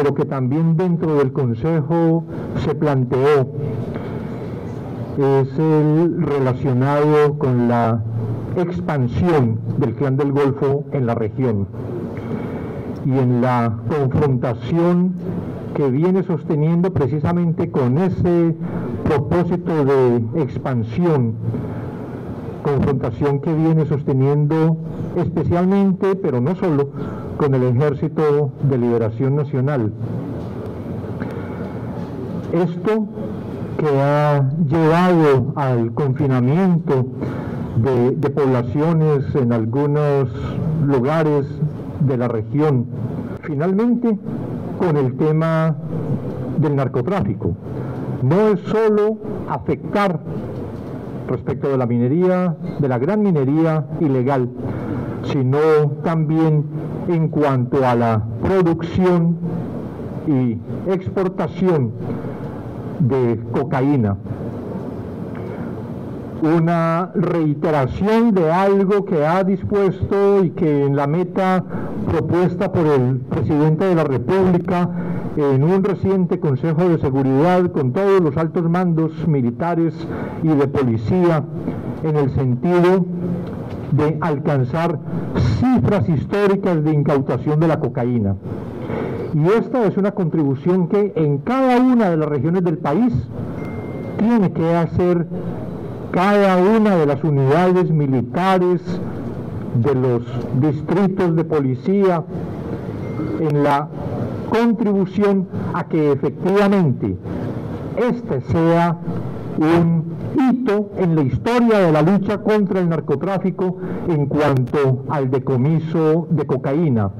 pero que también dentro del Consejo se planteó, es el relacionado con la expansión del clan del Golfo en la región. Y en la confrontación que viene sosteniendo precisamente con ese propósito de expansión, confrontación que viene sosteniendo especialmente, pero no solo, con el Ejército de Liberación Nacional. Esto que ha llevado al confinamiento de, poblaciones en algunos lugares de la región. Finalmente, con el tema del narcotráfico. No es solo afectar respecto de la minería, de la gran minería ilegal, sino también en cuanto a la producción y exportación de cocaína. Una reiteración de algo que ha dispuesto y que en la meta propuesta por el presidente de la República en un reciente Consejo de Seguridad con todos los altos mandos militares y de policía en el sentido de alcanzar cifras históricas de incautación de la cocaína. Y esta es una contribución que en cada una de las regiones del país tiene que hacer cada una de las unidades militares de los distritos de policía en la contribución a que efectivamente este sea un hito en la historia de la lucha contra el narcotráfico en cuanto al decomiso de cocaína.